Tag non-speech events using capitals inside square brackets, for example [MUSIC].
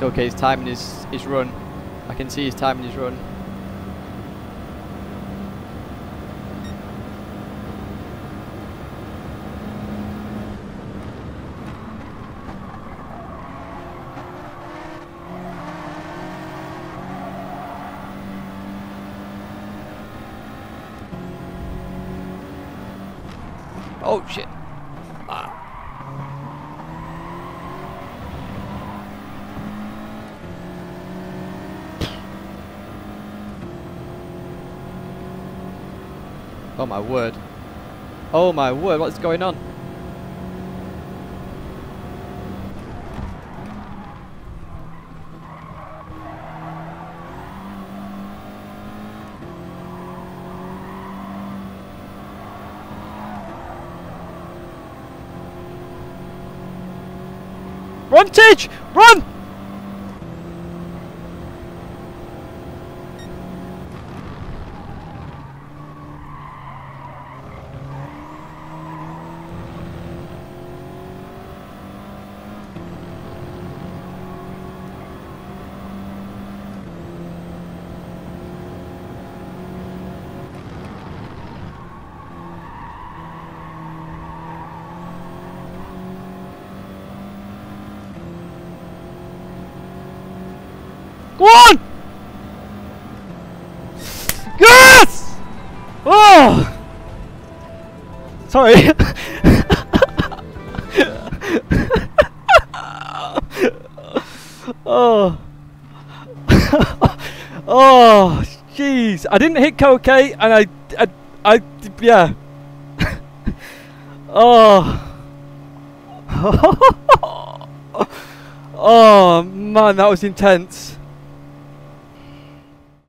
Okay, he's timing his, his run. I can see he's timing his run. Oh shit. Oh my word. Oh my word, what's going on? Run, Tidge! Run! Go on! Yes! Oh! Sorry. [LAUGHS] oh. [LAUGHS] oh, jeez. I didn't hit Koke and I, I, I, yeah. [LAUGHS] oh. oh man, that was intense.